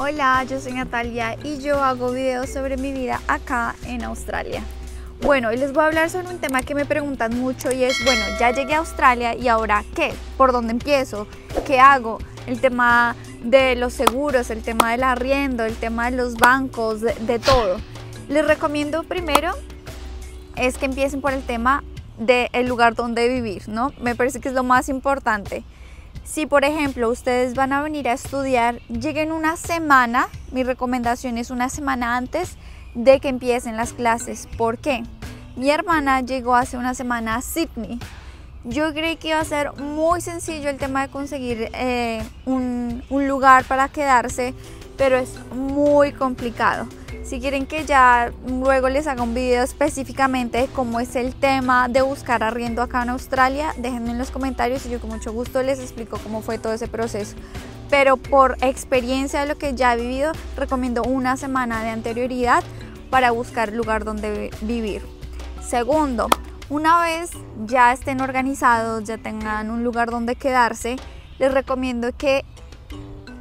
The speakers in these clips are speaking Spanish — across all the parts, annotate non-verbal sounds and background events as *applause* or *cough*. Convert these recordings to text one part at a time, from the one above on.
Hola, yo soy Natalia y yo hago videos sobre mi vida acá en Australia. Bueno, hoy les voy a hablar sobre un tema que me preguntan mucho y es, bueno, ya llegué a Australia y ahora qué, por dónde empiezo, qué hago, el tema de los seguros, el tema del arriendo, el tema de los bancos, de, todo. Les recomiendo primero es que empiecen por el tema del lugar donde vivir, ¿no? Me parece que es lo más importante. Si por ejemplo ustedes van a venir a estudiar, lleguen una semana, mi recomendación es una semana antes de que empiecen las clases. ¿Por qué? Mi hermana llegó hace una semana a Sydney. Yo creí que iba a ser muy sencillo el tema de conseguir eh, un, un lugar para quedarse, pero es muy complicado. Si quieren que ya luego les haga un video específicamente de cómo es el tema de buscar arriendo acá en Australia, déjenme en los comentarios y yo con mucho gusto les explico cómo fue todo ese proceso. Pero por experiencia de lo que ya he vivido, recomiendo una semana de anterioridad para buscar lugar donde vivir. Segundo, una vez ya estén organizados, ya tengan un lugar donde quedarse, les recomiendo que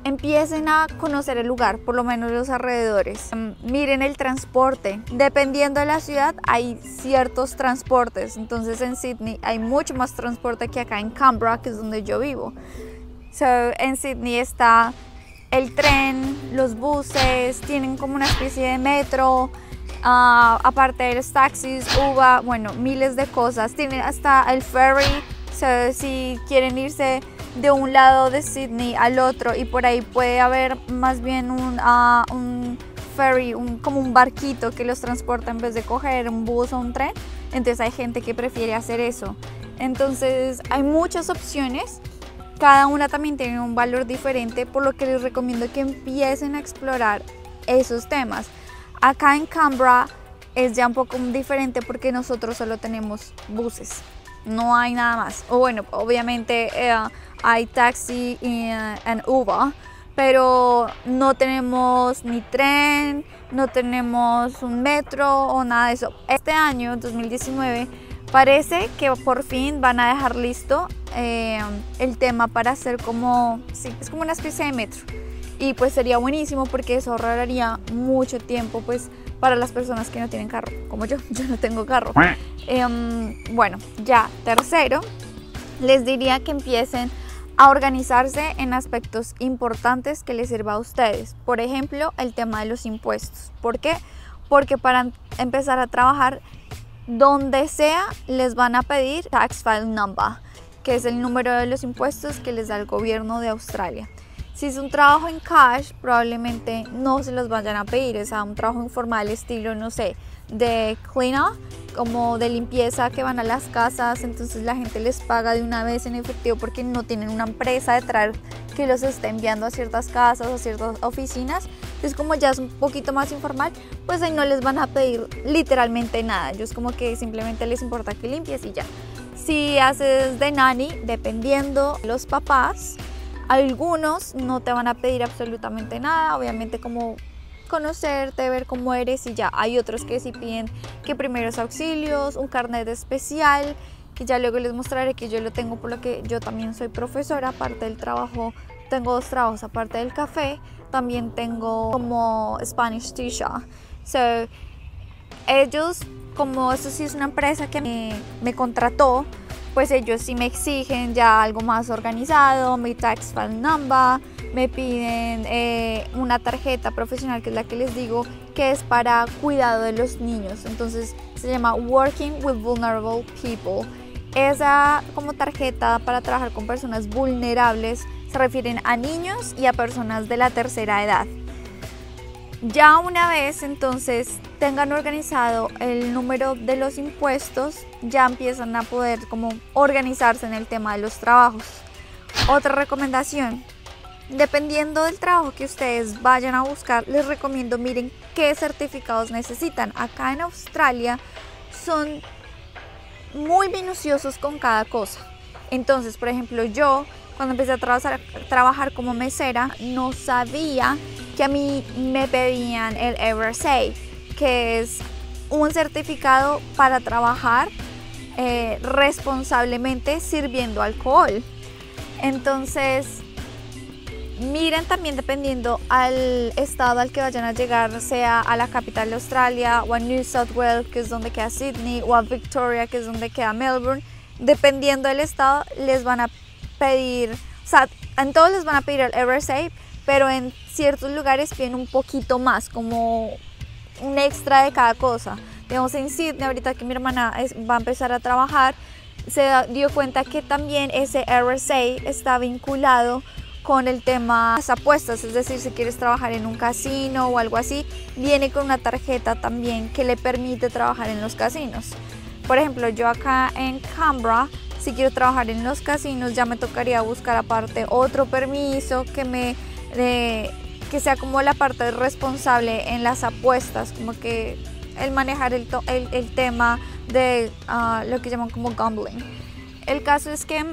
empiecen a conocer el lugar, por lo menos los alrededores. Mm, miren el transporte. Dependiendo de la ciudad hay ciertos transportes. Entonces en Sydney hay mucho más transporte que acá en Canberra, que es donde yo vivo. en Sydney está el tren, los buses, tienen como una especie de metro. Ah, aparte de los taxis, uva, bueno, miles de cosas. Tienen hasta el ferry. si quieren irse de un lado de Sydney al otro y por ahí puede haber más bien un, ah, un ferry, un, como un barquito que los transporta en vez de coger un bus o un tren. Entonces hay gente que prefiere hacer eso. Entonces hay muchas opciones. Cada una también tiene un valor diferente, por lo que les recomiendo que empiecen a explorar esos temas. Acá en Canberra es ya un poco diferente porque nosotros solo tenemos buses, no hay nada más. O bueno, obviamente eh, hay taxi y en Uber, pero no tenemos ni tren, no tenemos un metro o nada de eso. Este año, 2019, parece que por fin van a dejar listo eh, el tema para hacer como, sí, es como una especie de metro. Y pues sería buenísimo porque eso ahorraría mucho tiempo pues para las personas que no tienen carro, como yo, *laughs* yo no tengo carro. Em, bueno, ya tercero, les diría que empiecen a organizarse en aspectos importantes que les sirva a ustedes. Por ejemplo, el tema de los impuestos. ¿Por qué? Porque para empezar a trabajar donde sea les van a pedir tax file number, que es el número de los impuestos que les da el gobierno de Australia. Si es un trabajo en cash, probablemente no se los vayan a pedir, es un trabajo informal estilo, no sé, de cleaner, como de limpieza que van a las casas, entonces la gente les paga de una vez en efectivo porque no tienen una empresa detrás que los esté enviando a ciertas casas o ciertas oficinas. Entonces como ya es un poquito más informal, pues ahí no les van a pedir literalmente nada. Ellos como que simplemente les importa que limpies y ya. Si haces de nanny, dependiendo los papás, algunos no te van a pedir absolutamente nada, obviamente como conocerte, ver cómo eres y ya. Hay otros que sí piden que primeros auxilios, un carnet especial, que ya luego les mostraré que yo lo tengo por lo que yo también soy profesora, aparte del trabajo, tengo dos trabajos, aparte del café, también tengo como Spanish teacher. So, ellos, como eso sí es una empresa que me, me contrató, pues ellos sí me exigen ya algo más organizado, mi tax file number, me piden eh, una tarjeta profesional que es la que les digo que es para cuidado de los niños. Entonces se llama Working with Vulnerable People. Esa como tarjeta para trabajar con personas vulnerables se refieren a niños y a personas de la tercera edad. Ya una vez entonces tengan organizado el número de los impuestos, ya empiezan a poder como organizarse en el tema de los trabajos. Otra recomendación, Dependiendo del trabajo que ustedes vayan a buscar, les recomiendo miren qué certificados necesitan. Acá en Australia son muy minuciosos con cada cosa. Entonces, por ejemplo, yo cuando empecé a trabajar, como mesera no sabía que a mí me pedían el RSA, que es un certificado para trabajar eh, responsablemente sirviendo alcohol. Entonces, Miren también dependiendo al estado al que vayan a llegar, sea a la capital de Australia o a New South Wales, que es donde queda Sydney, o a Victoria, que es donde queda Melbourne. Dependiendo del estado, les van a pedir, o sea, en todos les van a pedir el Eversafe, pero en ciertos lugares piden un poquito más, como un extra de cada cosa. Digamos en Sydney, ahorita que mi hermana va a empezar a trabajar, se dio cuenta que también ese RSA está vinculado con el tema de las apuestas, es decir, si quieres trabajar en un casino o algo así, viene con una tarjeta también que le permite trabajar en los casinos. Por ejemplo, yo acá en Canberra, si quiero trabajar en los casinos, ya me tocaría buscar aparte otro permiso que me que sea como la parte responsable en las apuestas, como que el manejar el, el, tema de ah, lo que llaman como gambling. El caso es que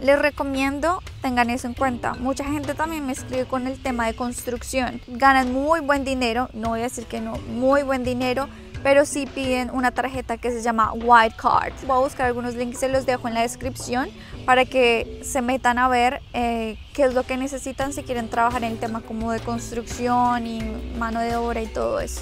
les recomiendo tengan eso en cuenta. Mucha gente también me escribe con el tema de construcción. Ganan muy buen dinero, no voy a decir que no, muy buen dinero, pero sí piden una tarjeta que se llama White Card. Voy a buscar algunos links, se los dejo en la descripción para que se metan a ver eh, qué es lo que necesitan si quieren trabajar en el tema como de construcción y mano de obra y todo eso.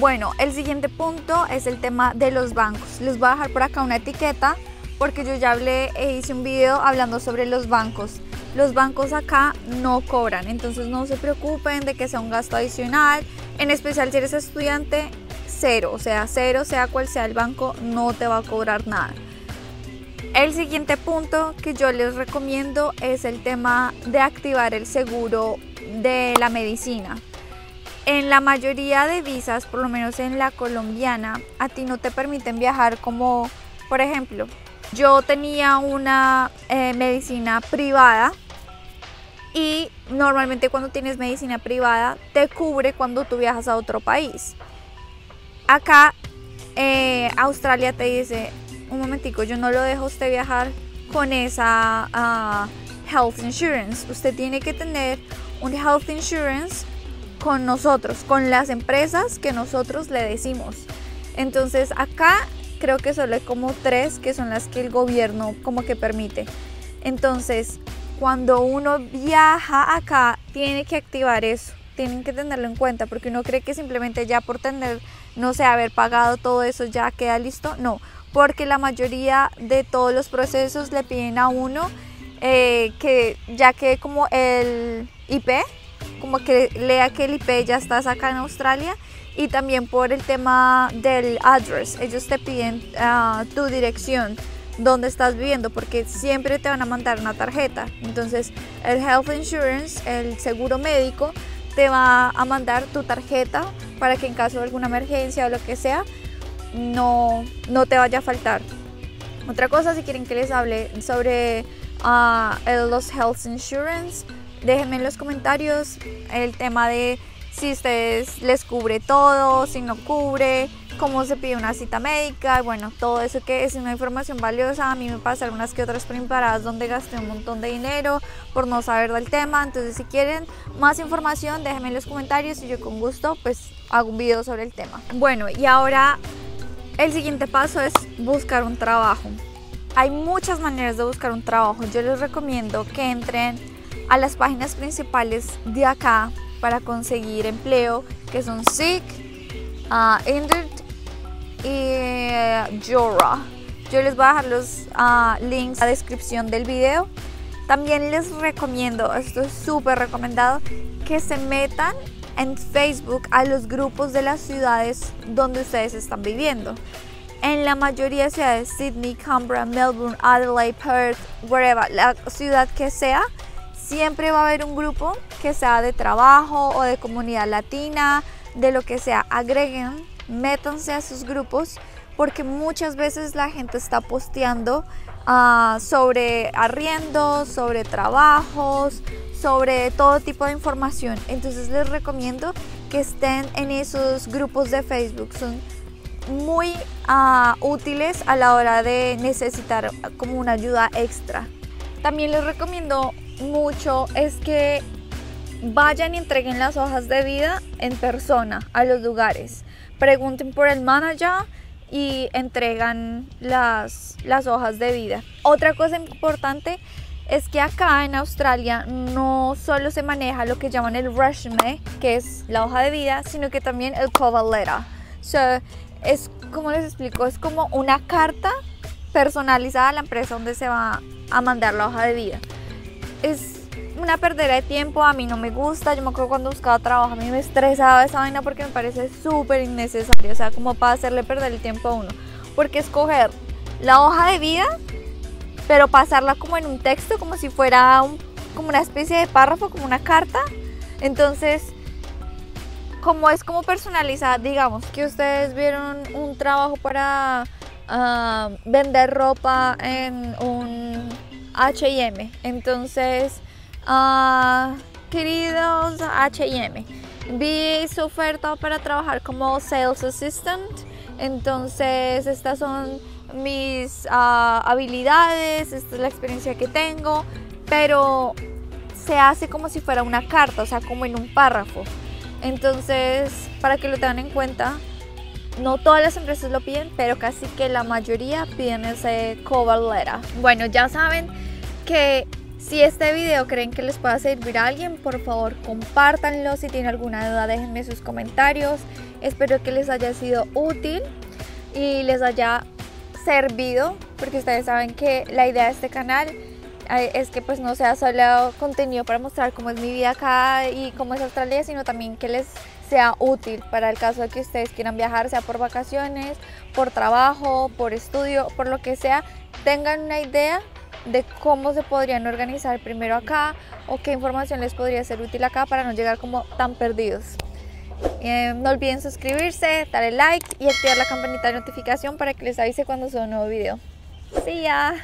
Bueno, el siguiente punto es el tema de los bancos. Les voy a dejar por acá una etiqueta porque yo ya hablé e hice un video hablando sobre los bancos. Los bancos acá no cobran, entonces no se preocupen de que sea un gasto adicional. En especial si eres estudiante, cero, o sea, cero, sea cual sea el banco, no te va a cobrar nada. El siguiente punto que yo les recomiendo es el tema de activar el seguro de la medicina. En la mayoría de visas, por lo menos en la colombiana, a ti no te permiten viajar como, por ejemplo, yo tenía una eh, medicina privada y normalmente cuando tienes medicina privada te cubre cuando tú viajas a otro país. Acá eh, Australia te dice, un momentico, yo no lo dejo usted viajar con esa ah, health insurance. Usted tiene que tener un health insurance con nosotros, con las empresas que nosotros le decimos. Entonces acá creo que solo hay como tres que son las que el gobierno como que permite. Entonces cuando uno viaja acá tiene que activar eso, tienen que tenerlo en cuenta porque uno cree que simplemente ya por tener, no sé, haber pagado todo eso ya queda listo. No, porque la mayoría de todos los procesos le piden a uno eh, que ya que como el IP como que lea que el IP ya estás acá en Australia y también por el tema del address. Ellos te piden ah, tu dirección, donde estás viviendo, porque siempre te van a mandar una tarjeta. Entonces, el health insurance, el seguro médico, te va a mandar tu tarjeta para que en caso de alguna emergencia o lo que sea, no, no te vaya a faltar. Otra cosa, si quieren que les hable sobre ah, los health insurance, Déjenme en los comentarios el tema de si ustedes les cubre todo, si no cubre, cómo se pide una cita médica, bueno, todo eso que es una información valiosa. A mí me pasa algunas que otras preparadas donde gasté un montón de dinero por no saber del tema. Entonces, si quieren más información, déjenme en los comentarios y yo con gusto pues hago un video sobre el tema. Bueno, y ahora el siguiente paso es buscar un trabajo. Hay muchas maneras de buscar un trabajo. Yo les recomiendo que entren a las páginas principales de acá para conseguir empleo, que son Seek, uh, Indeed y eh, Jora. Yo les voy a dejar los uh, links en la descripción del video. También les recomiendo, esto es súper recomendado, que se metan en Facebook a los grupos de las ciudades donde ustedes están viviendo. En la mayoría de ciudades, Sydney, Canberra, Melbourne, Adelaide, Perth, wherever, la ciudad que sea, Siempre va a haber un grupo que sea de trabajo o de comunidad latina, de lo que sea. Agreguen, métanse a sus grupos porque muchas veces la gente está posteando ah, sobre arriendos, sobre trabajos, sobre todo tipo de información. Entonces les recomiendo que estén en esos grupos de Facebook. Son muy ah, útiles a la hora de necesitar como una ayuda extra. También les recomiendo mucho es que vayan y entreguen las hojas de vida en persona a los lugares. Pregunten por el manager y entregan las, las hojas de vida. Otra cosa importante es que acá en Australia no solo se maneja lo que llaman el resume, que es la hoja de vida, sino que también el cover letter. So, es como les explico, es como una carta personalizada a la empresa donde se va a mandar la hoja de vida. Es una perdera de tiempo, a mí no me gusta, yo me acuerdo cuando buscaba trabajo, a mí me estresaba esa vaina porque me parece súper innecesario, o sea, como para hacerle perder el tiempo a uno. Porque escoger la hoja de vida, pero pasarla como en un texto, como si fuera como una especie de párrafo, como una carta. Entonces, como es como personalizada, digamos que ustedes vieron un trabajo para ah, vender ropa en un HM. Entonces, uh, queridos HM, vi su oferta para trabajar como sales assistant. Entonces, estas son mis ah, habilidades, esta es la experiencia que tengo, pero se hace como si fuera una carta, o sea, como en un párrafo. Entonces, para que lo tengan en cuenta, no todas las empresas lo piden, pero casi que la mayoría piden ese cover letter. Bueno, ya saben que si este video creen que les pueda servir a alguien, por favor compártanlo. Si tienen alguna duda, déjenme sus comentarios. Espero que les haya sido útil y les haya servido, porque ustedes saben que la idea de este canal es que pues no sea solo contenido para mostrar cómo es mi vida acá y cómo es Australia, sino también que les sea útil para el caso de que ustedes quieran viajar, sea por vacaciones, por trabajo, por estudio, por lo que sea, tengan una idea de cómo se podrían organizar primero acá o qué información les podría ser útil acá para no llegar como tan perdidos. Eh, no olviden suscribirse, darle like y activar la campanita de notificación para que les avise cuando suba un nuevo video. See ya!